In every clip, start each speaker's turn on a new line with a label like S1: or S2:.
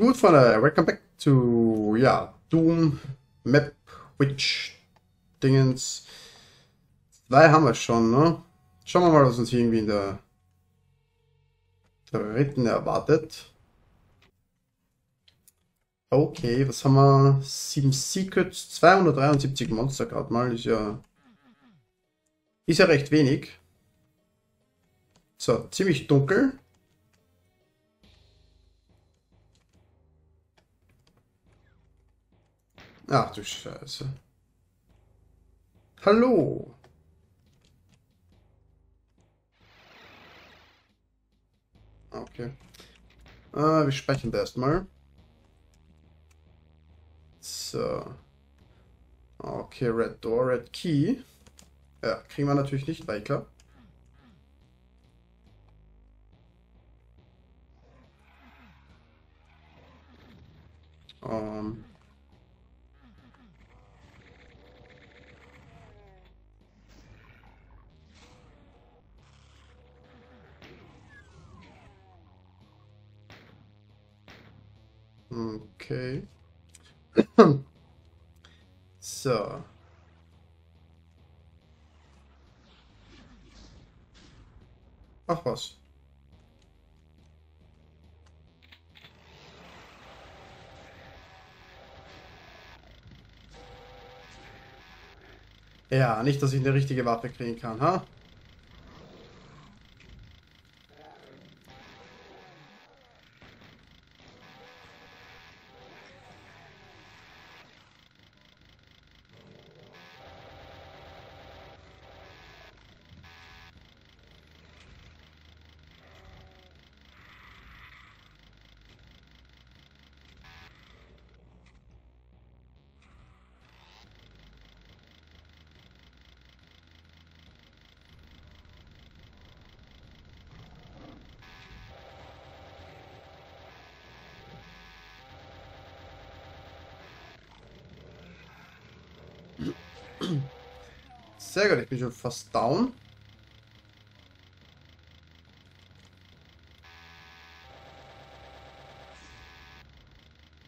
S1: Gut, Freunde, welcome back to, ja, Doom, Map, Witch, Dingens. Zwei haben wir schon, ne? Schauen wir mal, was uns irgendwie in der dritten erwartet. Okay, was haben wir? 7 Secrets, 273 Monster gerade mal, ist ja, ist ja recht wenig. So, ziemlich dunkel. Ach du Scheiße. Hallo. Okay. Äh, wir speichern das erstmal. So. Okay, Red Door, Red Key. Ja, kriegen wir natürlich nicht, weil klar. Ähm. Okay. So. Ach was. Ja, nicht, dass ich eine richtige Waffe kriegen kann, ha? Sehr gut, ich bin schon fast down.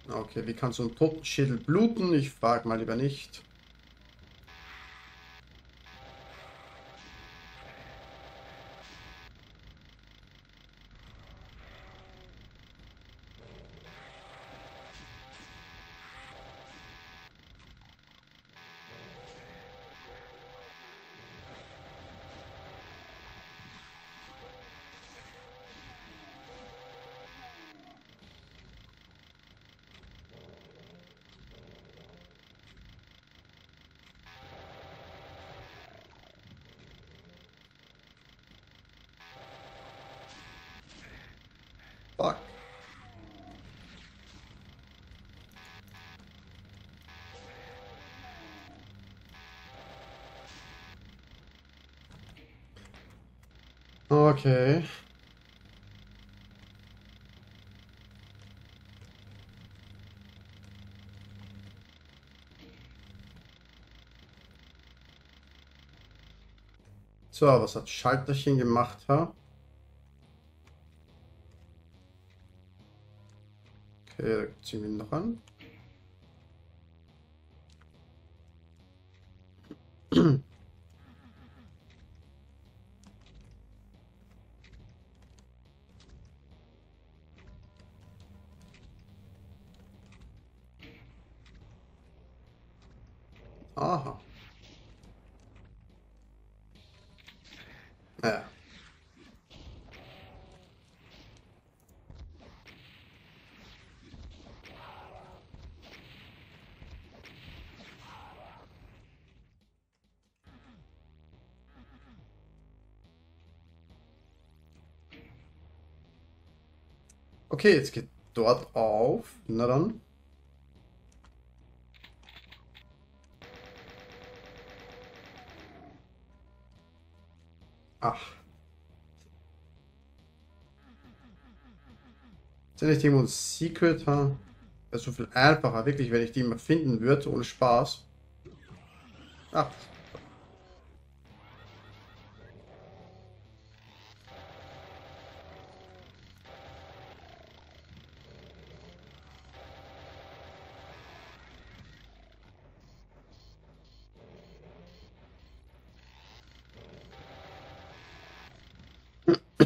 S1: Okay, wie kann so ein Totenschädel bluten? Ich frage mal lieber nicht. Okay. So, was hat Schalterchen gemacht, ha? Okay, da ziehen wir noch an. Okay, jetzt geht dort auf. Na dann. Ach. Ja nicht irgendwo ein Secret, ha? Ist so viel einfacher, wirklich, wenn ich die mal finden würde, ohne Spaß. Ach.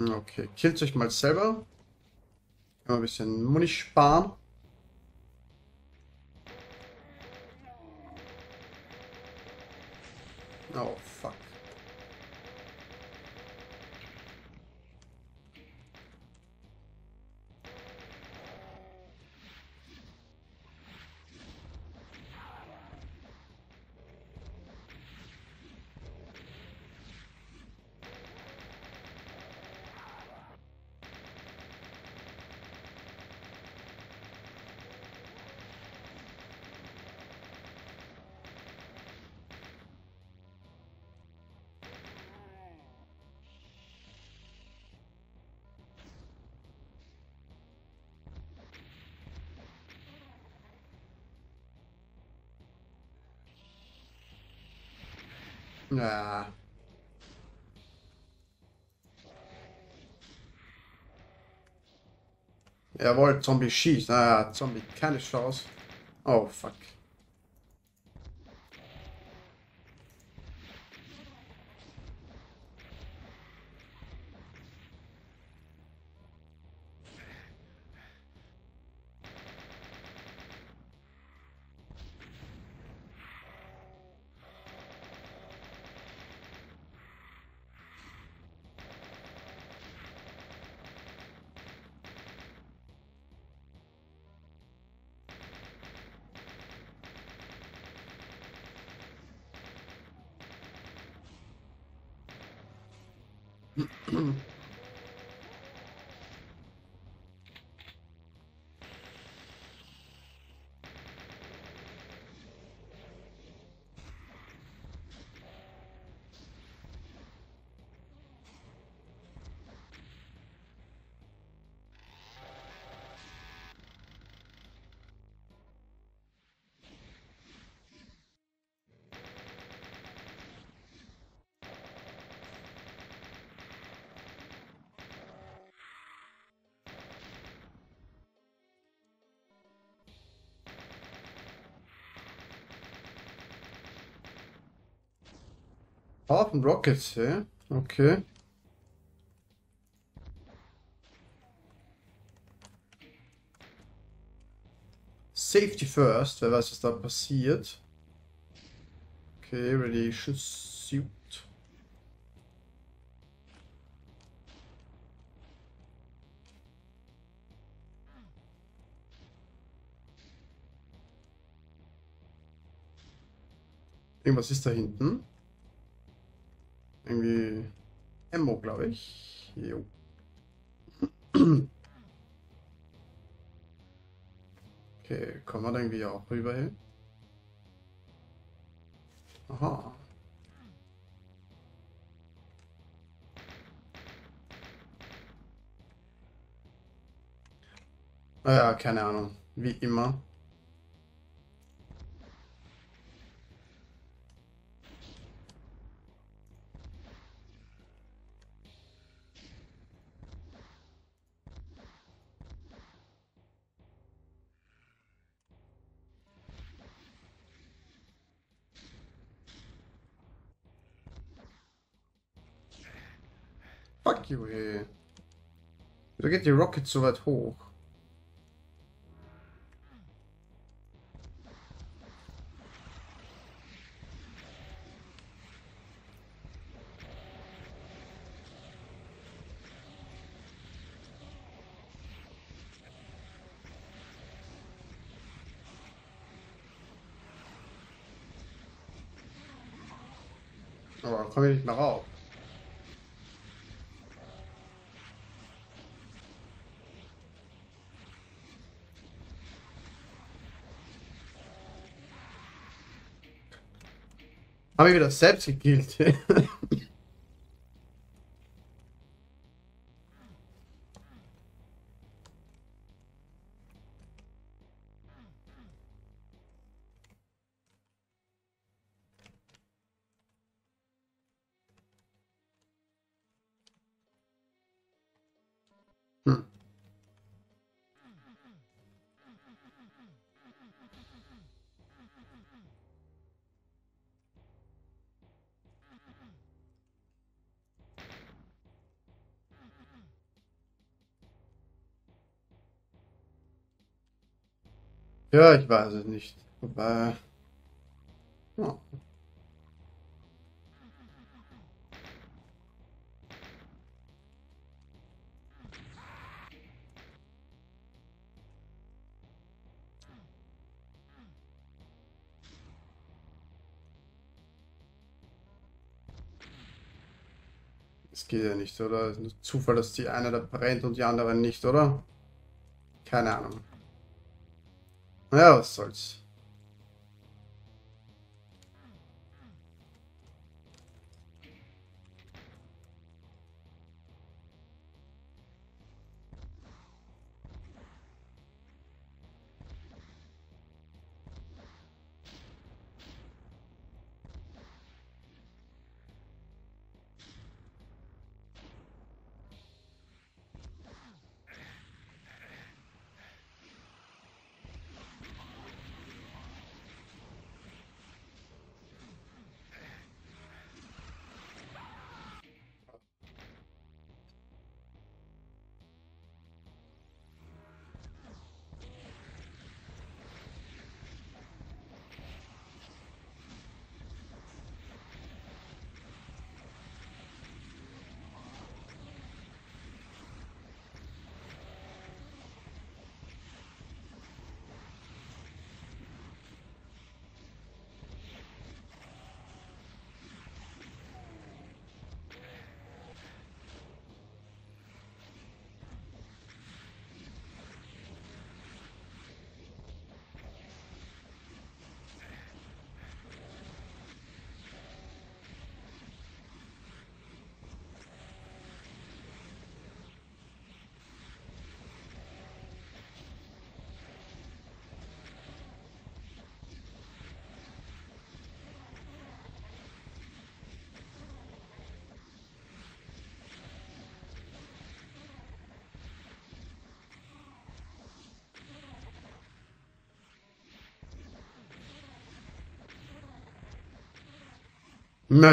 S1: Okay, killt euch mal selber. Ein bisschen Muni sparen. Ja. Jawohl, Zombie schießt. Ah, Zombie, keine Chance. Oh, fuck. Hafen Rockets, ja? Okay. Safety first, wer weiß, was da passiert. Okay, Radiation Suit. Irgendwas ist da hinten. Irgendwie Ammo, glaube ich. Jo. Okay, kommen wir da irgendwie auch rüber hin? Aha. Ah ja, keine Ahnung. Wie immer. Wieso geht die Rocket so weit hoch? Aber komme ich nicht mehr rauf. Habe ich wieder selbst gekillt. Ja, ich weiß es nicht. Wobei. Ja. Das geht ja nicht, oder? Es ist nur Zufall, dass die eine da brennt und die andere nicht, oder? Keine Ahnung. Naja, was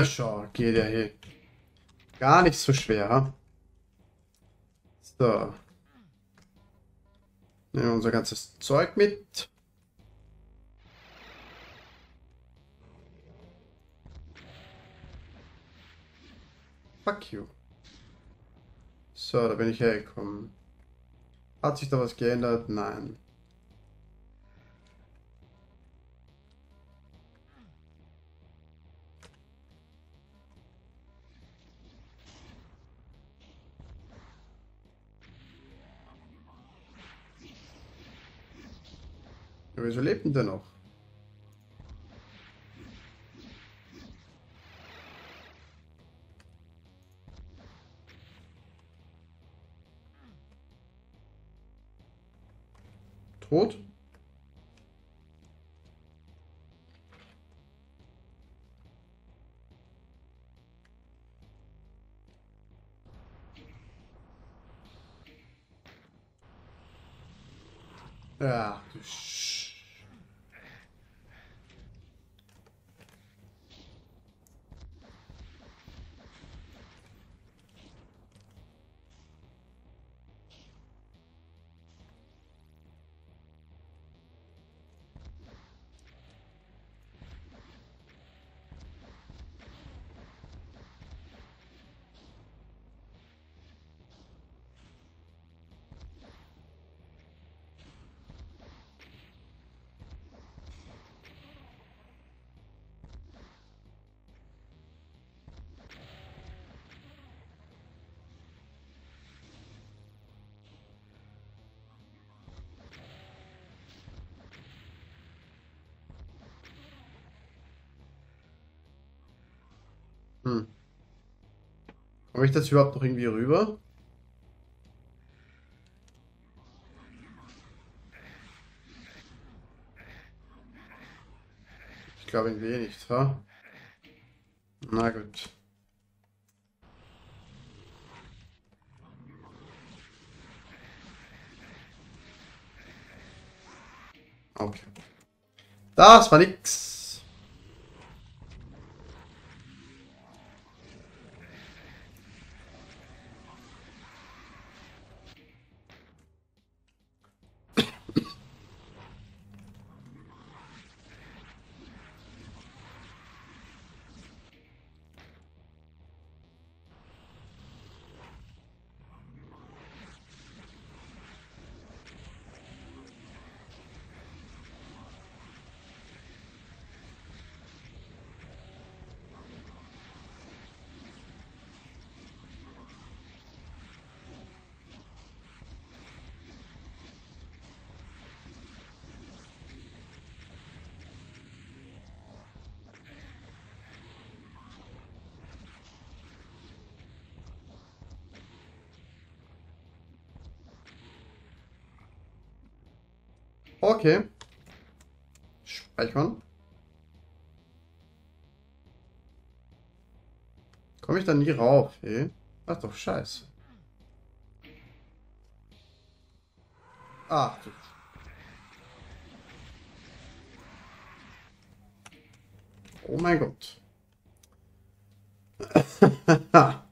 S1: schau, geht ja hier. Gar nicht so schwer. ha? So. Nehmen wir unser ganzes Zeug mit. Fuck you. So, da bin ich hergekommen. Hat sich da was geändert? Nein. Ja, wieso lebt denn der noch? Tot? Komme ich das überhaupt noch irgendwie rüber? Ich glaube irgendwie nicht, ha? Na gut. Okay. Das war nix. Okay. Speichern. Komme ich da nie rauf, ey? Ach doch, scheiße. Ah, du. Oh mein Gott.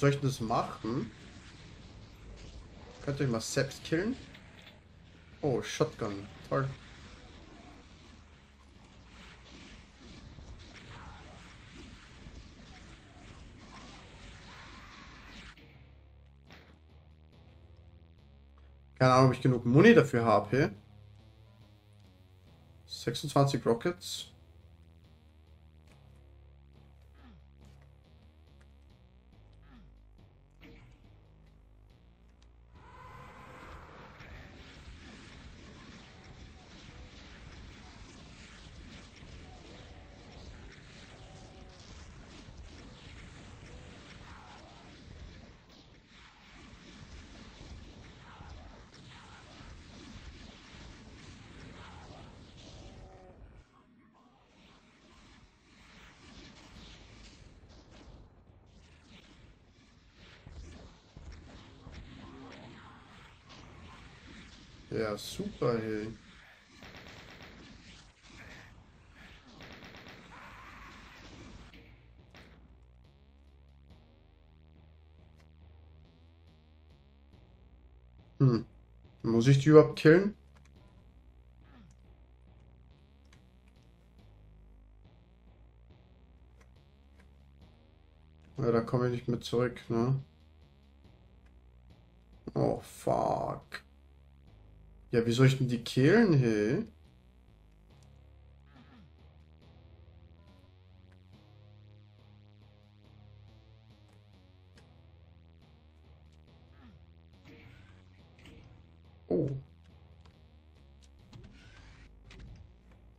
S1: soll ich denn das machen? Könnt ihr euch mal selbst killen? Oh, Shotgun. Toll. Keine Ahnung, ob ich genug Muni dafür habe. 26 Rockets. Ja, super, hey. Hm. Muss ich die überhaupt killen? Ja, da komme ich nicht mehr zurück, ne? Oh, fuck. Ja, wie soll ich denn die killen, hey? Oh.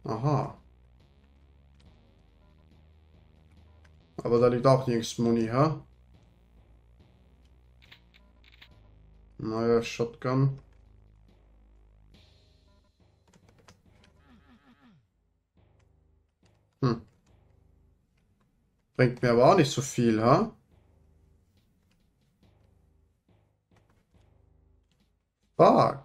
S1: Aha. Aber da liegt auch nichts Muni, ha? Naja, Shotgun. Hm. Bringt mir aber auch nicht so viel, ha? Fuck.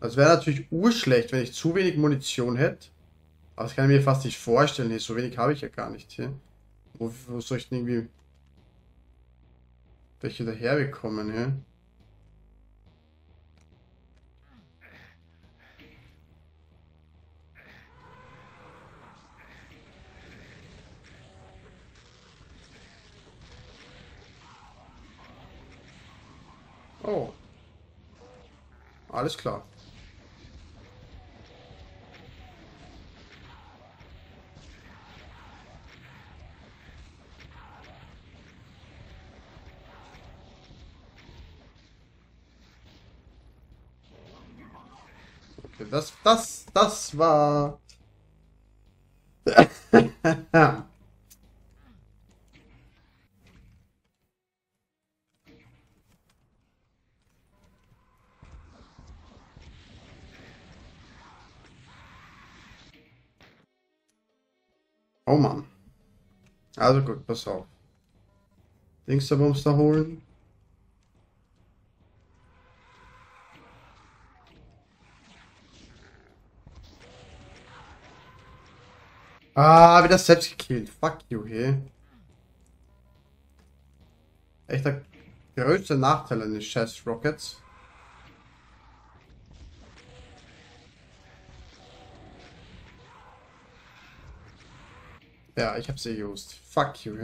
S1: Das wäre natürlich urschlecht, wenn ich zu wenig Munition hätte. Aber das kann ich mir fast nicht vorstellen. Hier, so wenig habe ich ja gar nicht hier. Wo, wo soll ich denn irgendwie welche daherbekommen, ja? Oh. Alles klar. Das, das, das war... Also gut, pass auf. Dings da Bums da holen. Ah, wieder selbst gekillt. Fuck you, hey. Echt der größte Nachteil an den scheiß Rockets. Ja, ich hab sie used. Fuck you.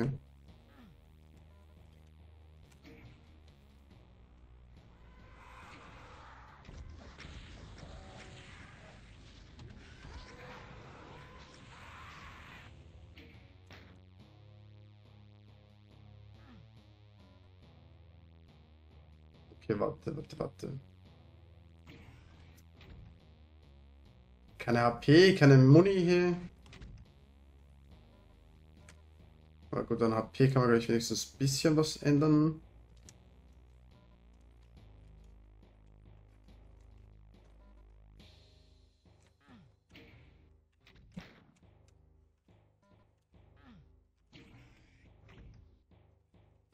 S1: Okay, warte, warte, warte. Keine HP, keine Muni hier. Gut, an HP kann man gleich wenigstens ein bisschen was ändern.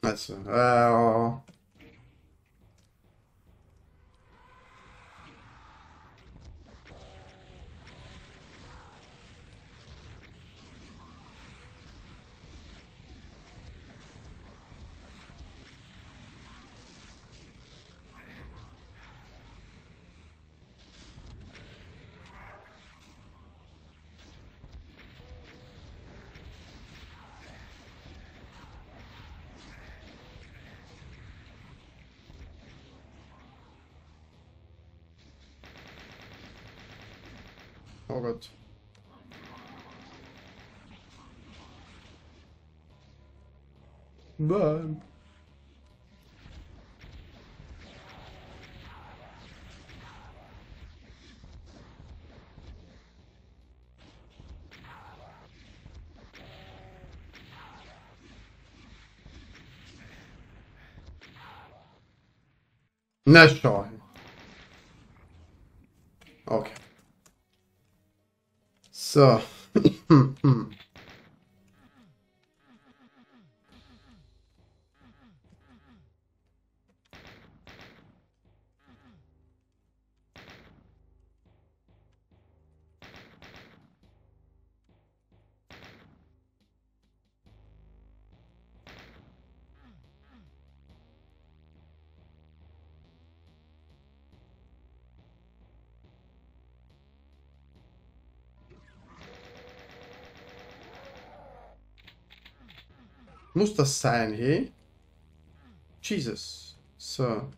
S1: Also, äh, Oh Gott. Nein. Na schau. So. Muss das sein, hey? Jesus. So.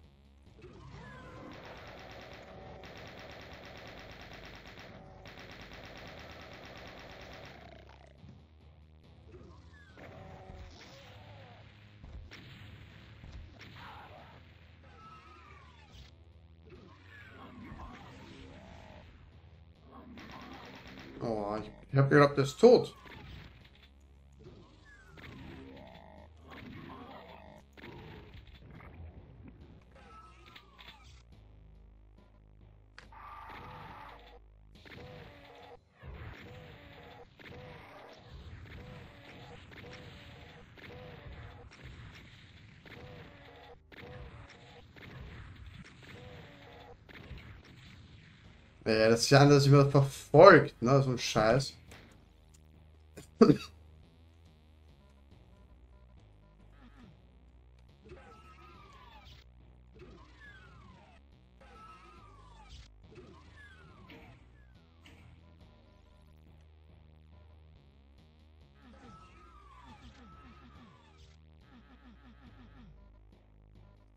S1: Oh, ich, ich habe geglaubt, er ist tot. Ja, das ist ja anders immer verfolgt, ne? So ein Scheiß.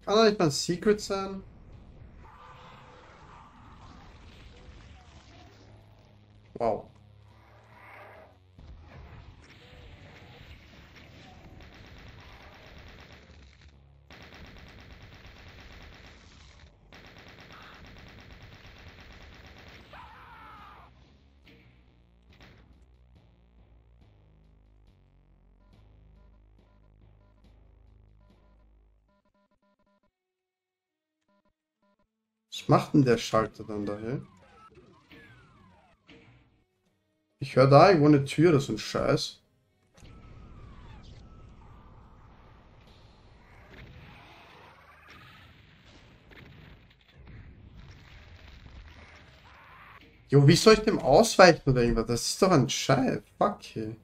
S1: Kann doch nicht mal ein Secret sein? macht denn der Schalter dann daher? Ich höre da irgendwo eine Tür, das ist ein Scheiß. Jo, wie soll ich dem ausweichen oder irgendwas? Das ist doch ein Scheiß. Fuck. Hier.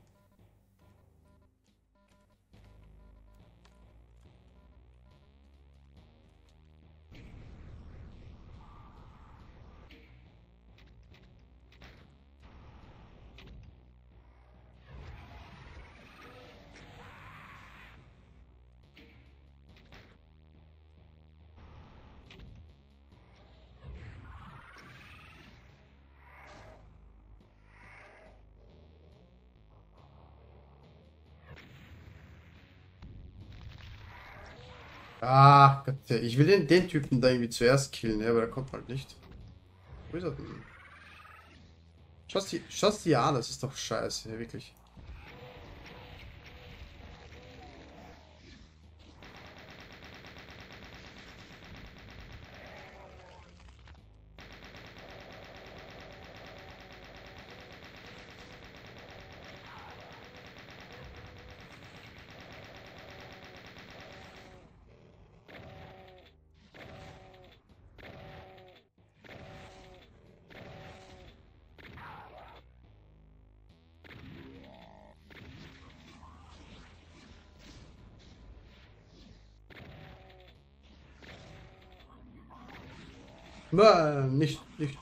S1: Ah, Gott, ich will den, den Typen da irgendwie zuerst killen, aber der kommt halt nicht. Wo ist er denn? Schau's die, schau's die an, das ist doch scheiße, wirklich. Nein, nicht, nicht.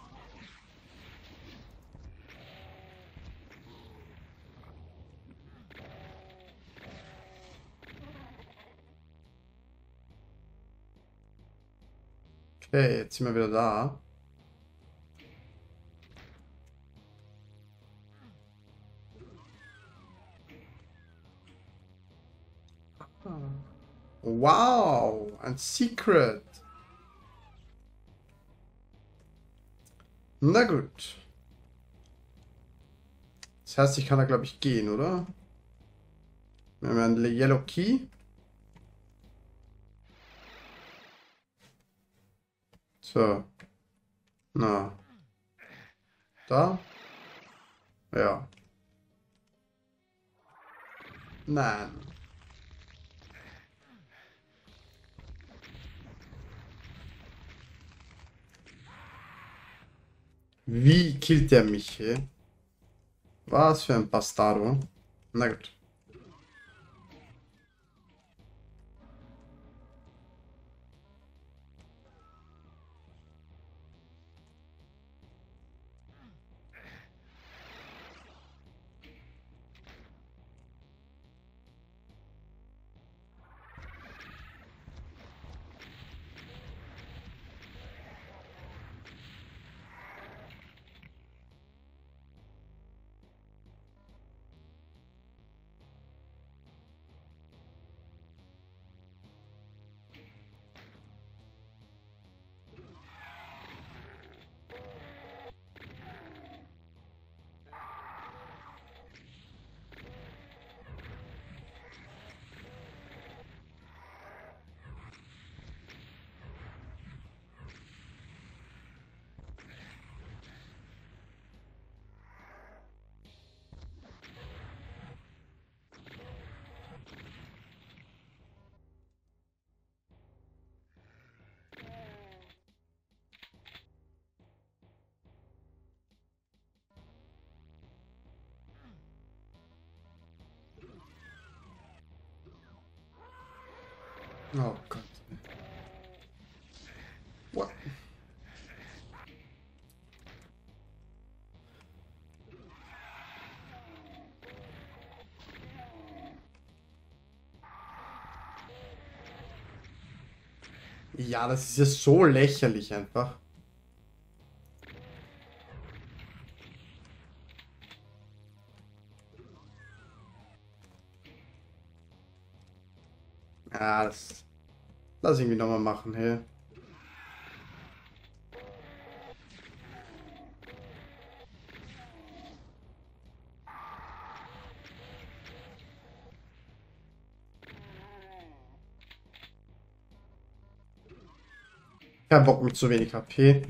S1: Okay, jetzt sind wir wieder da. Wow, ein Secret. Na gut. Das heißt, ich kann da, glaube ich, gehen, oder? Wir haben einen Yellow Key. So. Na. Da? Ja. Nein. Wie killt der mich hier? Was für ein Bastardo. Na gut. Oh Gott. What? Ja, das ist ja so lächerlich einfach. Lass ich mich nochmal machen, hey. Kein Bock mit zu wenig HP.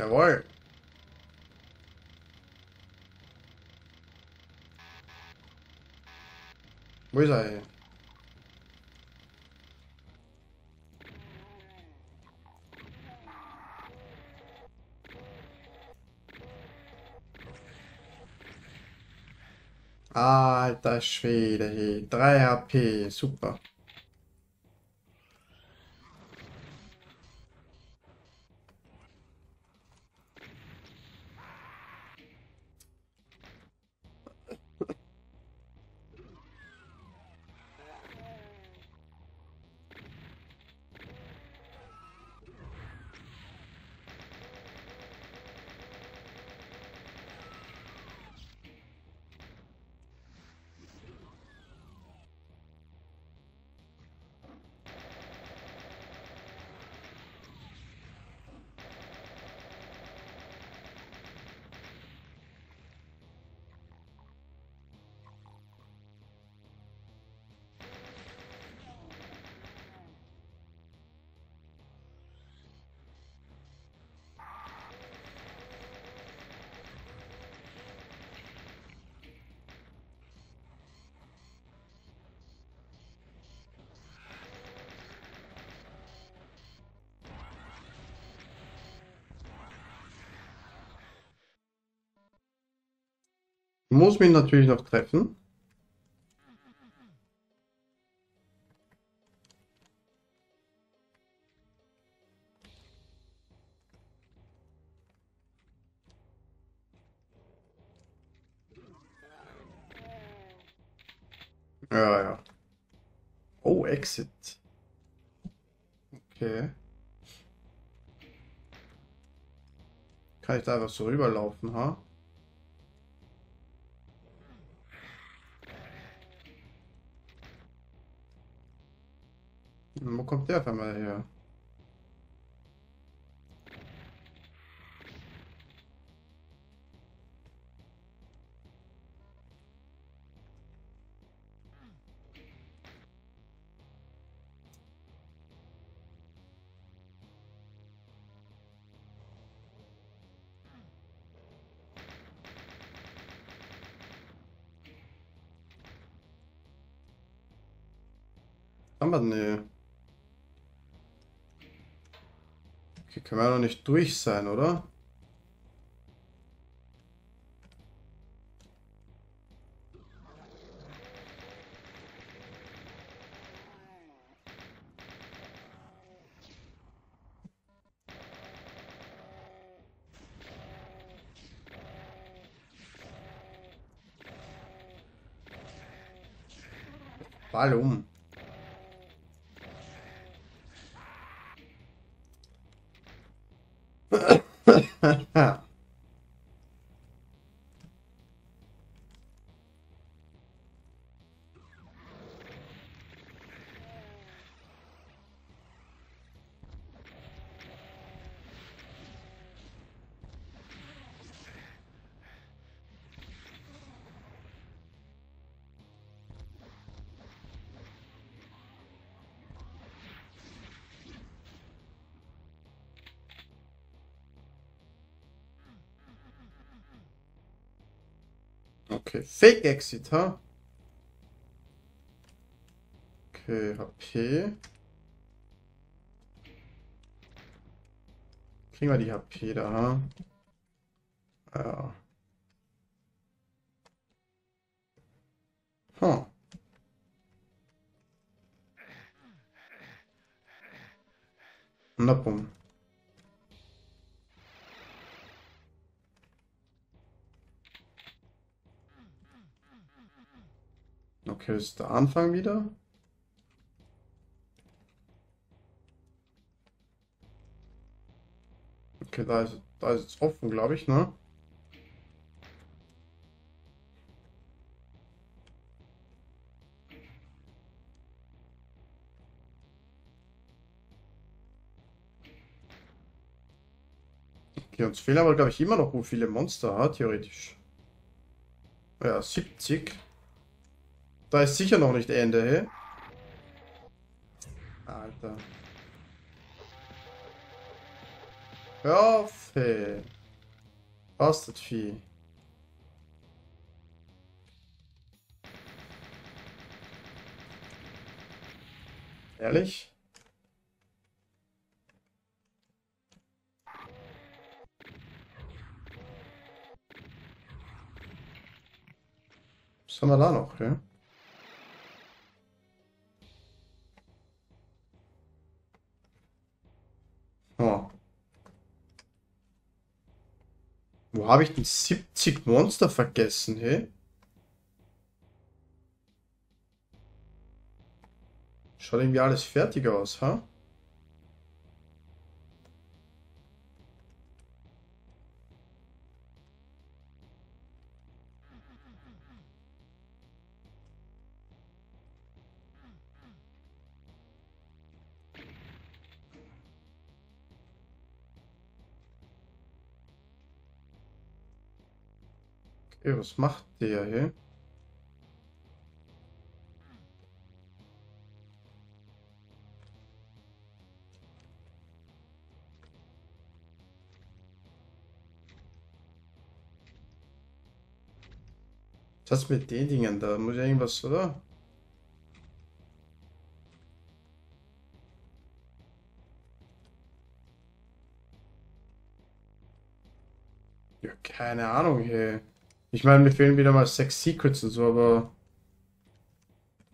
S1: Jawohl. Wo ist er? Ey? Alter Schwede, hey. 3 HP, super. Muss mich natürlich noch treffen. Ja, ja. Oh, Exit. Okay. Kann ich da einfach so rüberlaufen, ha? Wo kommt der auf einmal her? Haben wir ne. Okay, können wir noch nicht durch sein, oder? Okay, Fake Exit, ha? Okay, HP. Kriegen wir die HP da, ha? Ja. Huh. Na bumm. Der Anfang wieder. Okay, da ist, da ist es offen, glaube ich, ne? Okay, uns fehlen aber, glaube ich, immer noch, wo viele Monster hat, theoretisch. Ja, 70. Da ist sicher noch nicht Ende, hey? Alter. Hör auf, hey. Bastardvieh. Ehrlich? Was haben wir da noch, ja? Wo habe ich denn 70 Monster vergessen, hey? Schaut irgendwie alles fertig aus, ha? Okay, was macht der hier? Was mit den Dingen da? Muss ja irgendwas, oder? Ja, keine Ahnung, hey. Ich meine, mir fehlen wieder mal sechs Secrets und so, aber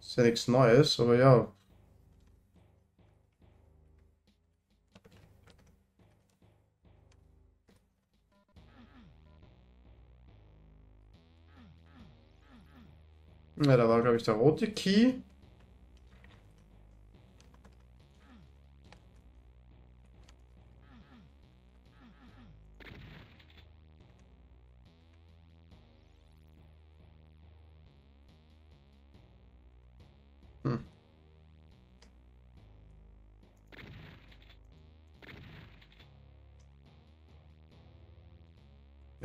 S1: ist ja nichts Neues, aber ja. Ja, da war, glaube ich, der rote Key.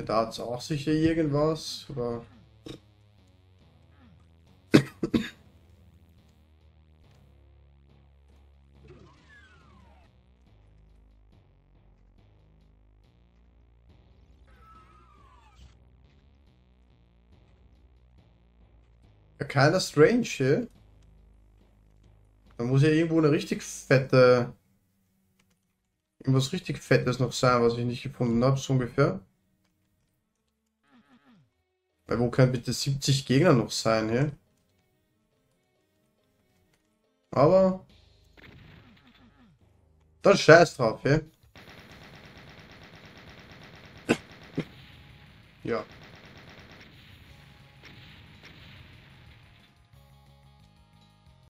S1: Da hat es auch sicher irgendwas, aber... Ja, keiner Strange hier. Da muss ja irgendwo eine richtig fette... Irgendwas richtig Fettes noch sein, was ich nicht gefunden habe, so ungefähr. Weil wo können bitte 70 Gegner noch sein hier? Aber... Dann scheiß drauf, ja? Ja.